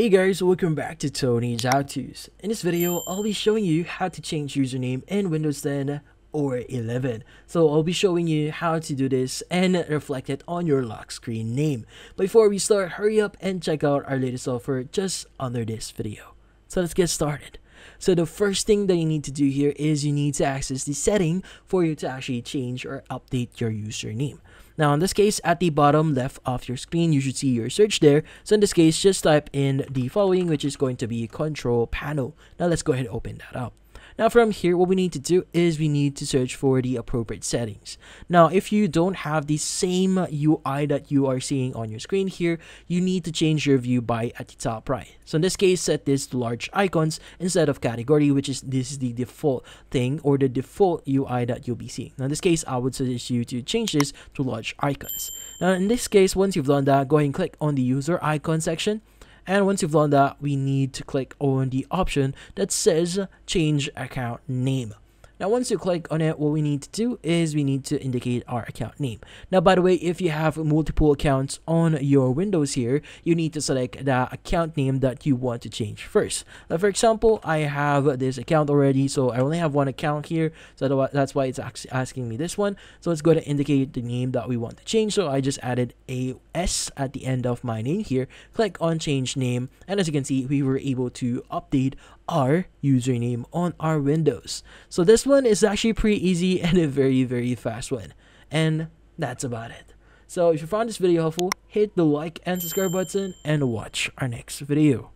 Hey guys, welcome back to Tony's HowTos. In this video, I'll be showing you how to change username in Windows 10 or 11. So I'll be showing you how to do this and reflect it on your lock screen name. Before we start, hurry up and check out our latest offer just under this video. So let's get started. So the first thing that you need to do here is you need to access the setting for you to actually change or update your username. Now in this case, at the bottom left of your screen, you should see your search there. So in this case, just type in the following, which is going to be control panel. Now let's go ahead and open that up. Now from here, what we need to do is we need to search for the appropriate settings. Now, if you don't have the same UI that you are seeing on your screen here, you need to change your view by at the top right. So in this case, set this to large icons instead of category, which is this is the default thing or the default UI that you'll be seeing. Now in this case, I would suggest you to change this to large icons. Now in this case, once you've done that, go ahead and click on the user icon section and once you've done that, we need to click on the option that says change account name. Now, once you click on it, what we need to do is we need to indicate our account name. Now, by the way, if you have multiple accounts on your Windows here, you need to select the account name that you want to change first. Now, for example, I have this account already, so I only have one account here, so that's why it's asking me this one. So let's go to indicate the name that we want to change. So I just added a S at the end of my name here. Click on change name, and as you can see, we were able to update our username on our Windows. So this one is actually pretty easy and a very, very fast one. And that's about it. So if you found this video helpful, hit the like and subscribe button and watch our next video.